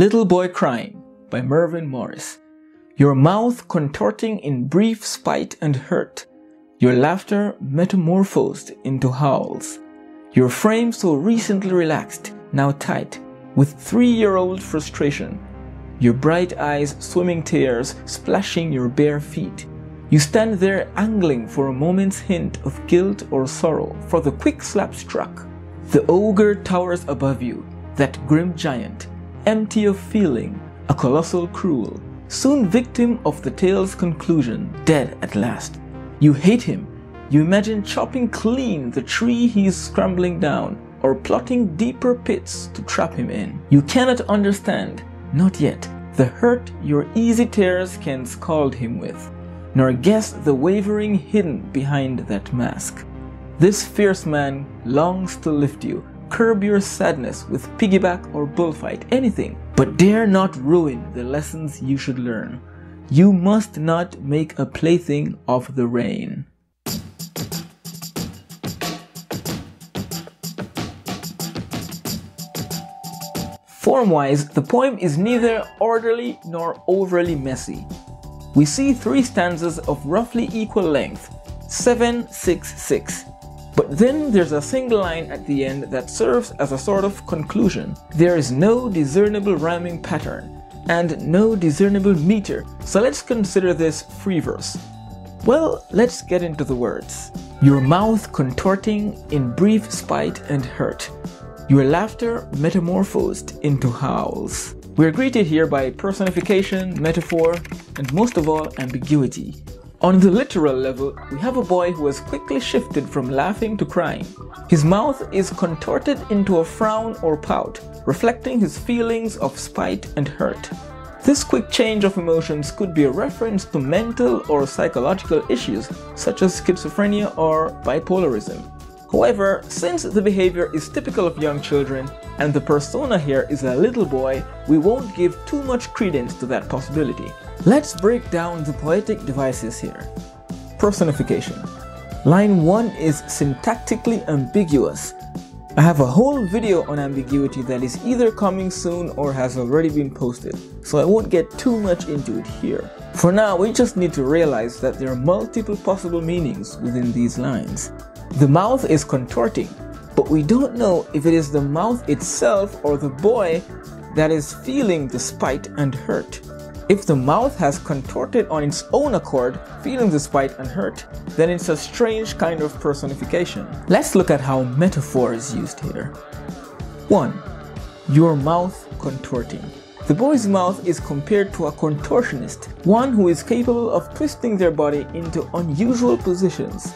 Little Boy Crying by Mervyn Morris. Your mouth contorting in brief spite and hurt, your laughter metamorphosed into howls, your frame so recently relaxed, now tight, with three year old frustration, your bright eyes swimming tears splashing your bare feet. You stand there angling for a moment's hint of guilt or sorrow for the quick slap struck. The ogre towers above you, that grim giant, empty of feeling, a colossal cruel, soon victim of the tale's conclusion, dead at last. You hate him. You imagine chopping clean the tree he's scrambling down, or plotting deeper pits to trap him in. You cannot understand, not yet, the hurt your easy tears can scald him with, nor guess the wavering hidden behind that mask. This fierce man longs to lift you, curb your sadness with piggyback or bullfight, anything, but dare not ruin the lessons you should learn. You must not make a plaything of the rain. Form-wise, the poem is neither orderly nor overly messy. We see three stanzas of roughly equal length, 7, 6, 6, but then there's a single line at the end that serves as a sort of conclusion. There is no discernible rhyming pattern and no discernible meter, so let's consider this free verse. Well, let's get into the words. Your mouth contorting in brief spite and hurt. Your laughter metamorphosed into howls. We're greeted here by personification, metaphor, and most of all, ambiguity. On the literal level, we have a boy who has quickly shifted from laughing to crying. His mouth is contorted into a frown or pout, reflecting his feelings of spite and hurt. This quick change of emotions could be a reference to mental or psychological issues such as schizophrenia or bipolarism. However, since the behavior is typical of young children and the persona here is a little boy, we won't give too much credence to that possibility. Let's break down the poetic devices here. Personification. Line 1 is syntactically ambiguous. I have a whole video on ambiguity that is either coming soon or has already been posted, so I won't get too much into it here. For now, we just need to realize that there are multiple possible meanings within these lines. The mouth is contorting, but we don't know if it is the mouth itself or the boy that is feeling the spite and hurt. If the mouth has contorted on its own accord, feeling the spite and hurt, then it's a strange kind of personification. Let's look at how metaphor is used here. 1. Your mouth contorting. The boy's mouth is compared to a contortionist, one who is capable of twisting their body into unusual positions.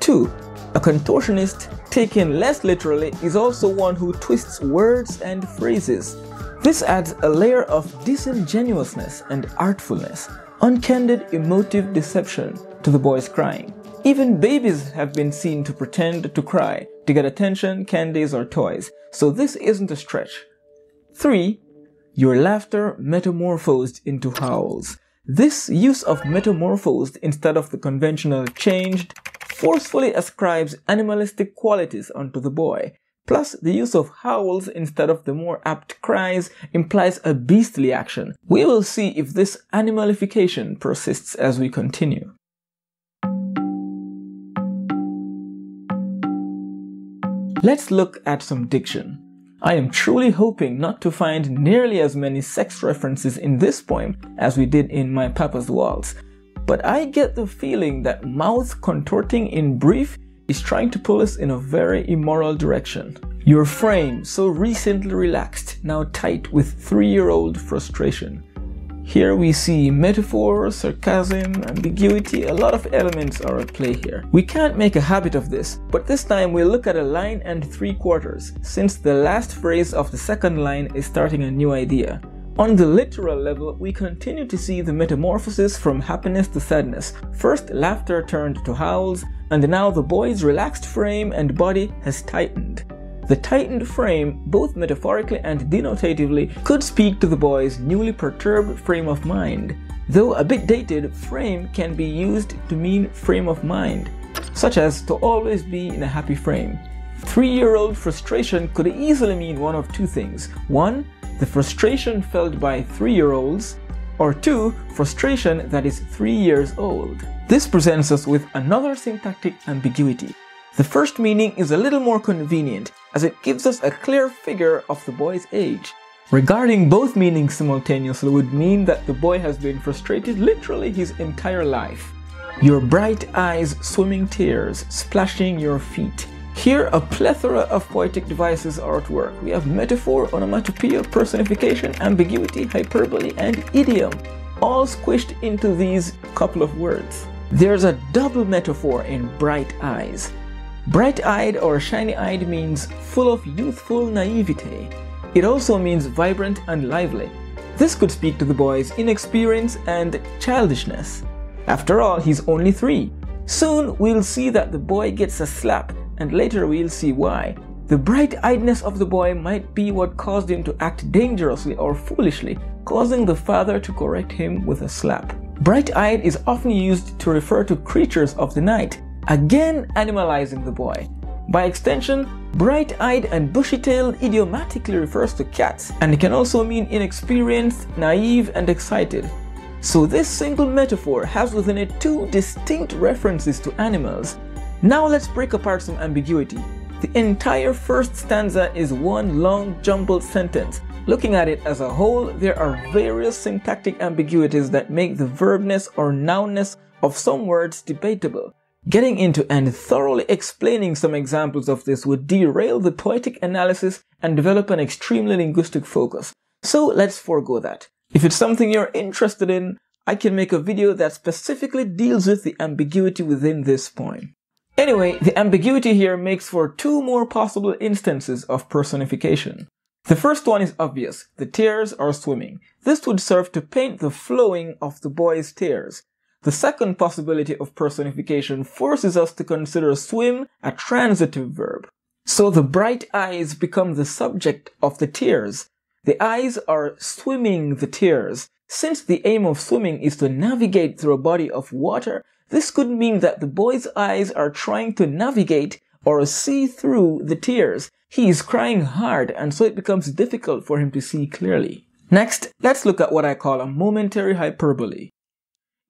2. A contortionist, taken less literally, is also one who twists words and phrases this adds a layer of disingenuousness and artfulness, uncandid emotive deception to the boy's crying. Even babies have been seen to pretend to cry to get attention, candies, or toys, so this isn't a stretch. 3. Your laughter metamorphosed into howls. This use of metamorphosed instead of the conventional changed forcefully ascribes animalistic qualities onto the boy, Plus, the use of howls instead of the more apt cries implies a beastly action. We will see if this animalification persists as we continue. Let's look at some diction. I am truly hoping not to find nearly as many sex references in this poem as we did in My Papa's Waltz, but I get the feeling that mouth contorting in brief is trying to pull us in a very immoral direction. Your frame, so recently relaxed, now tight with three year old frustration. Here we see metaphor, sarcasm, ambiguity, a lot of elements are at play here. We can't make a habit of this, but this time we'll look at a line and three quarters, since the last phrase of the second line is starting a new idea. On the literal level, we continue to see the metamorphosis from happiness to sadness. First, laughter turned to howls, and now the boy's relaxed frame and body has tightened. The tightened frame, both metaphorically and denotatively, could speak to the boy's newly perturbed frame of mind. Though a bit dated, frame can be used to mean frame of mind, such as to always be in a happy frame. Three year old frustration could easily mean one of two things. One, the frustration felt by three year olds, or two, frustration that is three years old. This presents us with another syntactic ambiguity. The first meaning is a little more convenient as it gives us a clear figure of the boy's age. Regarding both meanings simultaneously would mean that the boy has been frustrated literally his entire life. Your bright eyes swimming tears, splashing your feet. Here, a plethora of poetic devices are at work. We have metaphor, onomatopoeia, personification, ambiguity, hyperbole, and idiom, all squished into these couple of words. There's a double metaphor in bright eyes. Bright eyed or shiny eyed means full of youthful naivete. It also means vibrant and lively. This could speak to the boy's inexperience and childishness. After all, he's only three. Soon we'll see that the boy gets a slap, and later we'll see why. The bright eyedness of the boy might be what caused him to act dangerously or foolishly, causing the father to correct him with a slap. Bright eyed is often used to refer to creatures of the night, again animalizing the boy. By extension, bright eyed and bushy tailed idiomatically refers to cats, and it can also mean inexperienced, naive, and excited. So, this single metaphor has within it two distinct references to animals. Now, let's break apart some ambiguity. The entire first stanza is one long jumbled sentence. Looking at it as a whole, there are various syntactic ambiguities that make the verbness or nounness of some words debatable. Getting into and thoroughly explaining some examples of this would derail the poetic analysis and develop an extremely linguistic focus. So let's forego that. If it's something you're interested in, I can make a video that specifically deals with the ambiguity within this poem. Anyway, the ambiguity here makes for two more possible instances of personification. The first one is obvious. The tears are swimming. This would serve to paint the flowing of the boy's tears. The second possibility of personification forces us to consider swim a transitive verb. So the bright eyes become the subject of the tears. The eyes are swimming the tears. Since the aim of swimming is to navigate through a body of water, this could mean that the boy's eyes are trying to navigate or see through the tears. He is crying hard and so it becomes difficult for him to see clearly. Next, let's look at what I call a momentary hyperbole.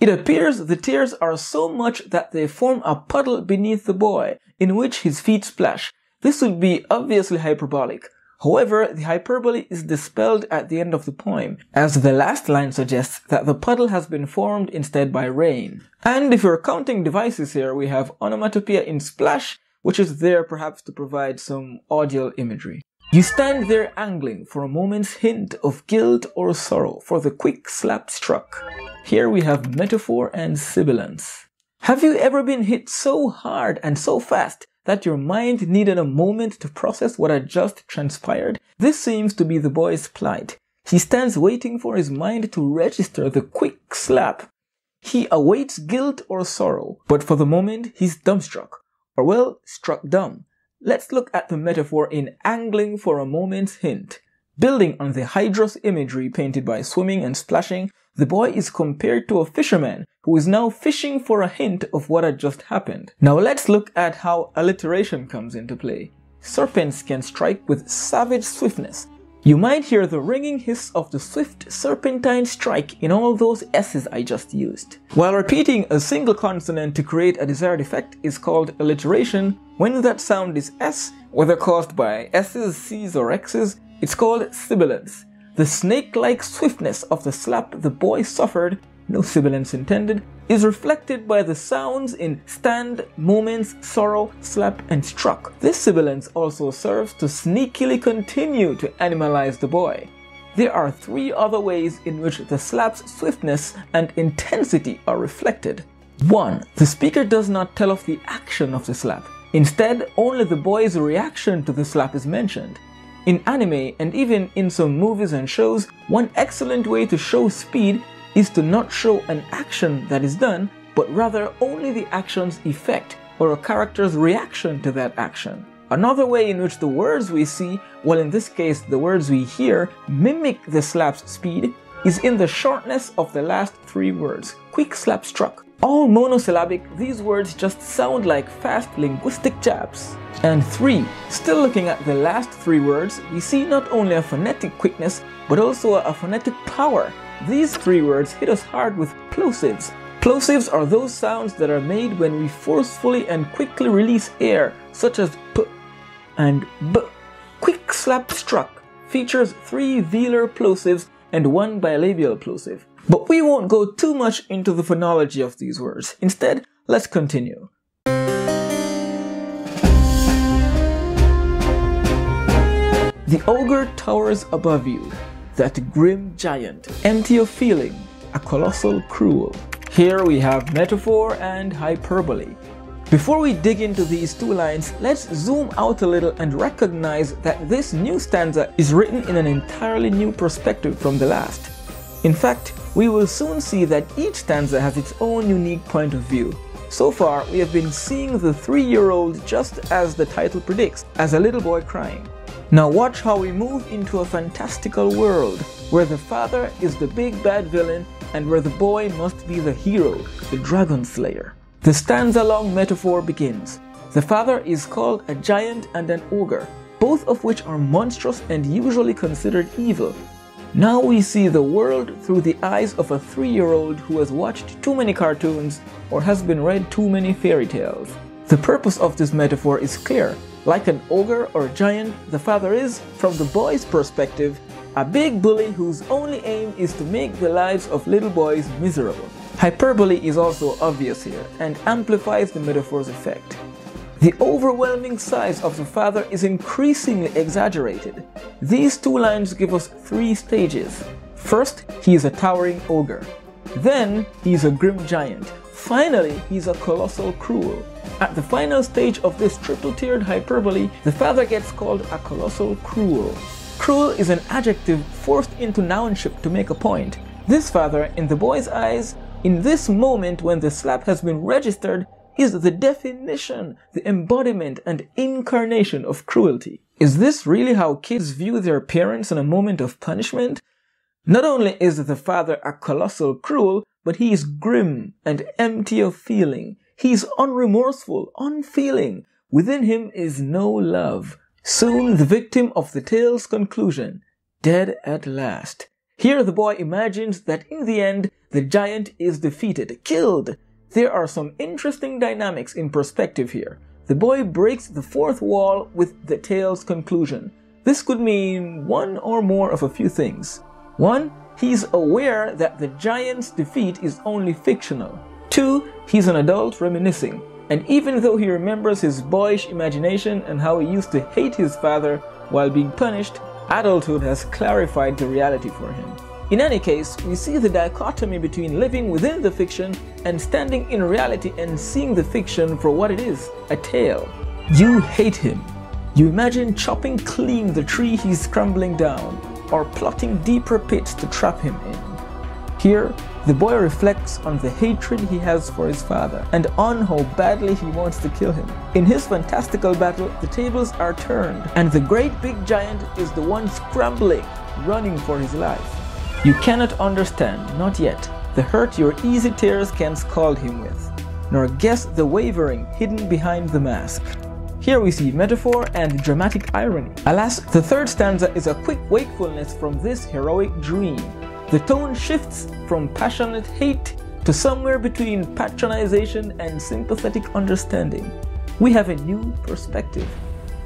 It appears the tears are so much that they form a puddle beneath the boy, in which his feet splash. This would be obviously hyperbolic. However, the hyperbole is dispelled at the end of the poem, as the last line suggests that the puddle has been formed instead by rain. And if we're counting devices here, we have onomatopoeia in splash, which is there perhaps to provide some audio imagery. You stand there angling for a moment's hint of guilt or sorrow for the quick slap struck. Here we have metaphor and sibilance. Have you ever been hit so hard and so fast that your mind needed a moment to process what had just transpired? This seems to be the boy's plight. He stands waiting for his mind to register the quick slap. He awaits guilt or sorrow, but for the moment he's dumbstruck, or well, struck dumb. Let's look at the metaphor in angling for a moment's hint. Building on the hydrous imagery painted by swimming and splashing, the boy is compared to a fisherman who is now fishing for a hint of what had just happened. Now let's look at how alliteration comes into play. Serpents can strike with savage swiftness, you might hear the ringing hiss of the swift serpentine strike in all those S's I just used. While repeating a single consonant to create a desired effect is called alliteration, when that sound is S, whether caused by S's, C's, or X's, it's called sibilance. The snake-like swiftness of the slap the boy suffered no sibilance intended, is reflected by the sounds in stand, moments, sorrow, slap, and struck. This sibilance also serves to sneakily continue to animalize the boy. There are three other ways in which the slap's swiftness and intensity are reflected. 1. The speaker does not tell of the action of the slap. Instead, only the boy's reaction to the slap is mentioned. In anime and even in some movies and shows, one excellent way to show speed is to not show an action that is done, but rather only the action's effect or a character's reaction to that action. Another way in which the words we see, well in this case the words we hear, mimic the slap's speed is in the shortness of the last three words, quick slap struck. All monosyllabic, these words just sound like fast linguistic jabs. And 3. Still looking at the last three words, we see not only a phonetic quickness, but also a phonetic power. These three words hit us hard with plosives. Plosives are those sounds that are made when we forcefully and quickly release air, such as p and b. Quick slap struck features three velar plosives and one bilabial plosive. But we won't go too much into the phonology of these words. Instead, let's continue. The ogre towers above you, that grim giant, empty of feeling, a colossal cruel. Here we have metaphor and hyperbole. Before we dig into these two lines, let's zoom out a little and recognize that this new stanza is written in an entirely new perspective from the last. In fact, we will soon see that each stanza has its own unique point of view. So far, we have been seeing the three-year-old just as the title predicts, as a little boy crying. Now watch how we move into a fantastical world, where the father is the big bad villain and where the boy must be the hero, the dragon slayer. The stanza-long metaphor begins. The father is called a giant and an ogre, both of which are monstrous and usually considered evil, now we see the world through the eyes of a three-year-old who has watched too many cartoons or has been read too many fairy tales. The purpose of this metaphor is clear. Like an ogre or giant, the father is, from the boy's perspective, a big bully whose only aim is to make the lives of little boys miserable. Hyperbole is also obvious here and amplifies the metaphor's effect. The overwhelming size of the father is increasingly exaggerated. These two lines give us three stages. First, he is a towering ogre. Then, he is a grim giant. Finally, he is a colossal cruel. At the final stage of this triple-tiered hyperbole, the father gets called a colossal cruel. Cruel is an adjective forced into nounship to make a point. This father, in the boy's eyes, in this moment when the slap has been registered, is the definition, the embodiment and incarnation of cruelty. Is this really how kids view their parents in a moment of punishment? Not only is the father a colossal cruel, but he is grim and empty of feeling. He is unremorseful, unfeeling. Within him is no love. Soon the victim of the tale's conclusion, dead at last. Here the boy imagines that in the end the giant is defeated, killed, there are some interesting dynamics in perspective here. The boy breaks the fourth wall with the tale's conclusion. This could mean one or more of a few things. One, he's aware that the giant's defeat is only fictional. Two, he's an adult reminiscing. And even though he remembers his boyish imagination and how he used to hate his father while being punished, adulthood has clarified the reality for him. In any case, we see the dichotomy between living within the fiction and standing in reality and seeing the fiction for what it is, a tale. You hate him. You imagine chopping clean the tree he's crumbling down, or plotting deeper pits to trap him in. Here, the boy reflects on the hatred he has for his father and on how badly he wants to kill him. In his fantastical battle, the tables are turned, and the great big giant is the one scrambling, running for his life. You cannot understand, not yet, the hurt your easy tears can scald him with, nor guess the wavering hidden behind the mask. Here we see metaphor and dramatic irony. Alas, the third stanza is a quick wakefulness from this heroic dream. The tone shifts from passionate hate to somewhere between patronization and sympathetic understanding. We have a new perspective.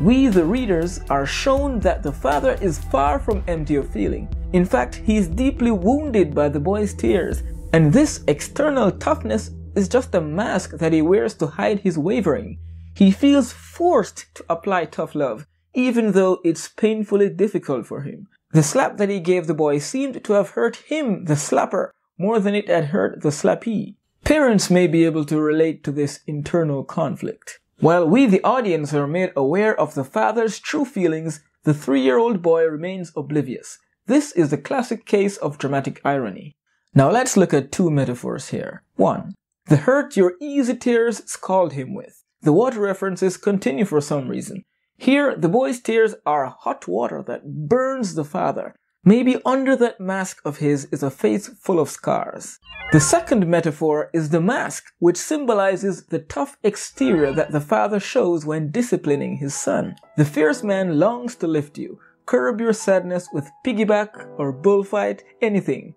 We, the readers, are shown that the father is far from empty of feeling. In fact, he is deeply wounded by the boy's tears, and this external toughness is just a mask that he wears to hide his wavering. He feels forced to apply tough love, even though it's painfully difficult for him. The slap that he gave the boy seemed to have hurt him, the slapper, more than it had hurt the slappee. Parents may be able to relate to this internal conflict. While we, the audience, are made aware of the father's true feelings, the three-year-old boy remains oblivious. This is the classic case of dramatic irony. Now let's look at two metaphors here. One, the hurt your easy tears scald him with. The water references continue for some reason. Here, the boy's tears are hot water that burns the father. Maybe under that mask of his is a face full of scars. The second metaphor is the mask, which symbolizes the tough exterior that the father shows when disciplining his son. The fierce man longs to lift you, curb your sadness with piggyback or bullfight, anything,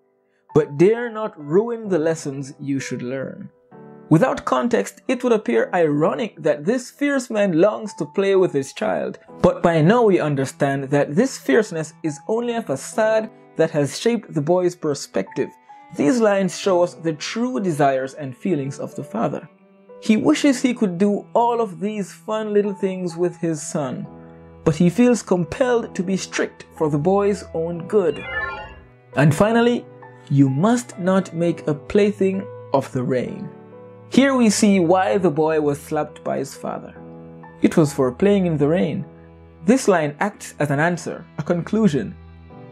but dare not ruin the lessons you should learn. Without context, it would appear ironic that this fierce man longs to play with his child, but by now we understand that this fierceness is only a facade that has shaped the boy's perspective. These lines show us the true desires and feelings of the father. He wishes he could do all of these fun little things with his son, but he feels compelled to be strict for the boy's own good. And finally, you must not make a plaything of the rain. Here we see why the boy was slapped by his father. It was for playing in the rain. This line acts as an answer, a conclusion,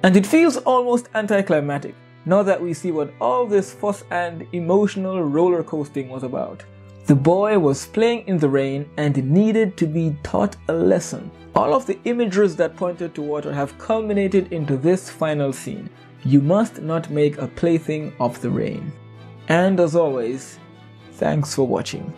and it feels almost anticlimactic now that we see what all this fuss and emotional roller coasting was about. The boy was playing in the rain and needed to be taught a lesson. All of the images that pointed to water have culminated into this final scene. You must not make a plaything of the rain. And as always, Thanks for watching.